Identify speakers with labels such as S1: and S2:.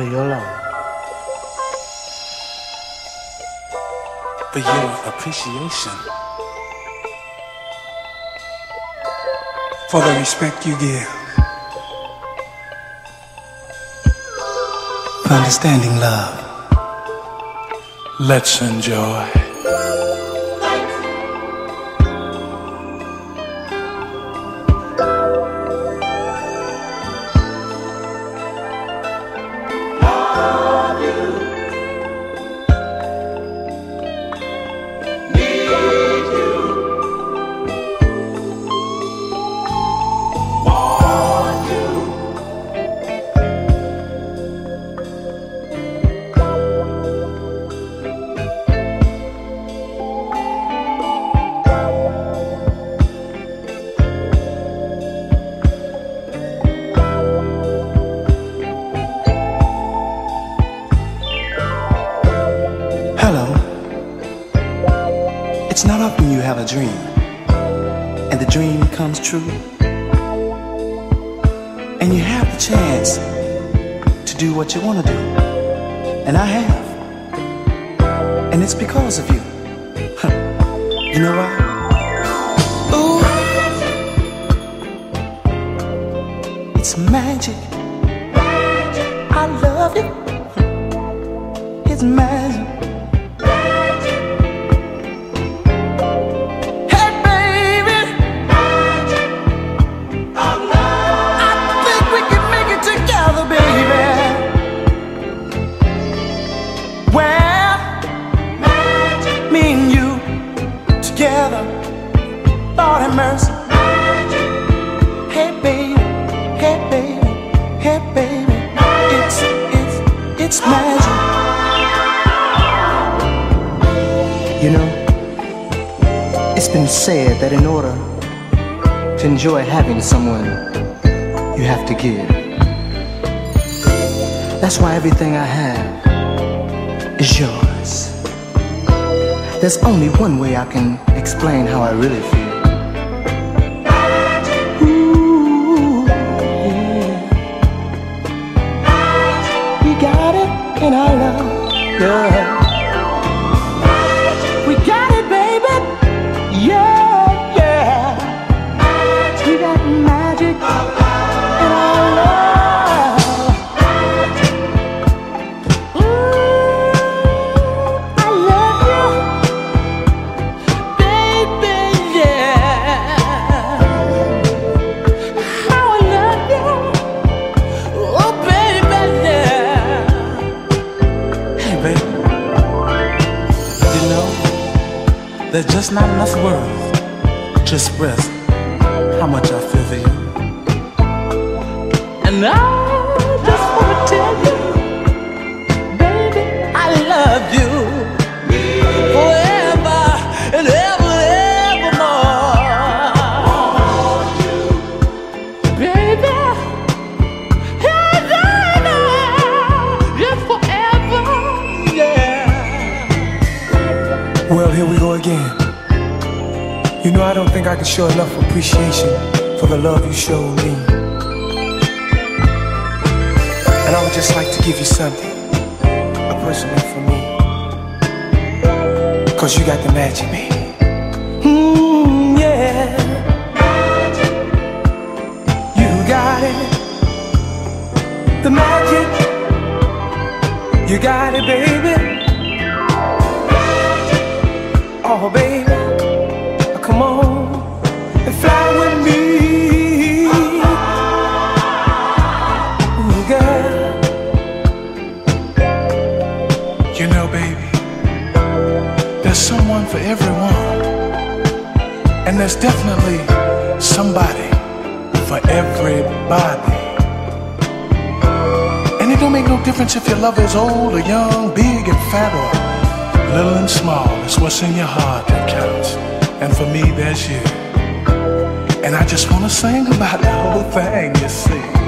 S1: for your love,
S2: for your appreciation,
S3: for the respect you give, for understanding love.
S2: Let's enjoy.
S3: Have a dream, and the dream comes true, and you have the chance to do what you want to do, and I have, and it's because of you. You know why? Ooh, it's magic. I love you. It's magic. Hey, baby. Hey, baby. It's, it's, it's magic. You know, it's been said that in order to enjoy having someone, you have to give. That's why everything I have is yours. There's only one way I can explain how I really feel. Yeah. We got it, baby. Yeah, yeah. We got magic baby. You
S2: know, there's just not enough words to express how much I feel for you.
S3: And I
S4: here we go again. You know, I don't think I can show enough appreciation for the love you showed me. And I would just like to give you something, a personal for me. Cause you got the magic, baby.
S3: Mm, yeah. Magic.
S4: You got it. The magic. You got it, baby. Oh, baby. Come on and fly with me. Ooh, girl.
S2: You know, baby, there's someone for everyone. And there's definitely somebody for everybody. And it don't make no difference if your lover is old or young, big and fat or little and small. It's what's in your heart that counts. And for me, there's you. And I just want to sing about the whole thing, you see.